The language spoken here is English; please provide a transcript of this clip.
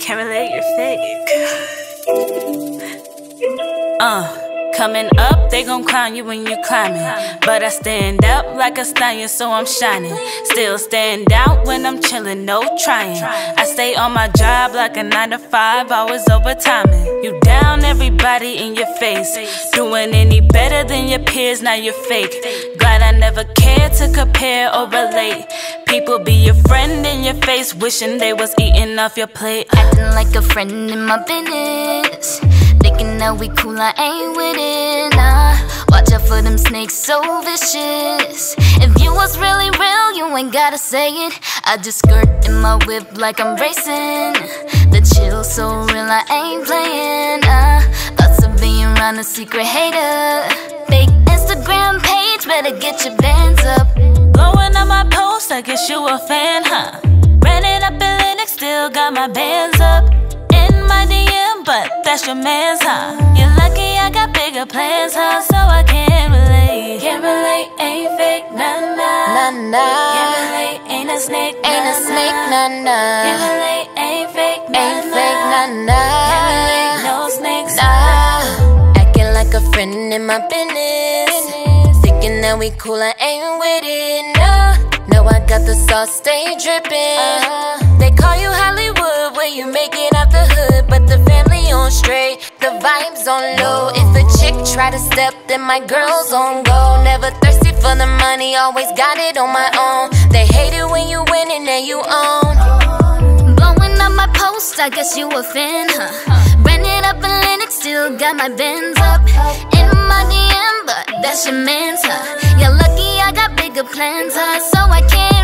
Can't relate, you're fake. Uh. Coming up, they gon' crown you when you're climbing. But I stand up like a stallion, so I'm shining. Still stand out when I'm chillin', no trying. I stay on my job like a 9 to 5, always overtiming. You down everybody in your face. Doing any better than your peers, now you're fake. Glad I never cared to compare or relate. People be your friend in your face, wishing they was eating off your plate. Acting like a friend in my business. Thinking that we cool, I ain't with it, nah. Watch out for them snakes, so vicious. If you was really real, you ain't gotta say it. I just skirt in my whip like I'm racing. The chill so real, I ain't playing, uh. Thoughts of being around a secret hater. Fake Instagram page, better get your bands up. Blowing up my post, I guess you a fan, huh? Ran it up in Linux, still got my bands But that's your man's, huh? You're lucky I got bigger plans, huh? So I can't relate. Can't relate, ain't fake, nah nah. Nah nah. Can't relate, ain't a snake, nah Ain't a snake, nah nah. Can't relate, ain't fake, nah Ain't fake, nah nah. Can't relate, no snakes, nah. Acting like a friend in my business. Thinking that we cool, I ain't with it, Got the sauce, stay drippin'. They call you Hollywood when you make it out the hood, but the family on straight, the vibes on low. If a chick try to step, then my girl's on go. Never thirsty for the money, always got it on my own. They hate it when you win and you own. Blowing up my post, I guess you a fan, huh? Ran it up in Linux, still got my Benz up. In my DM, but that's your man's, huh? You're lucky I got bigger plans, huh? So I can't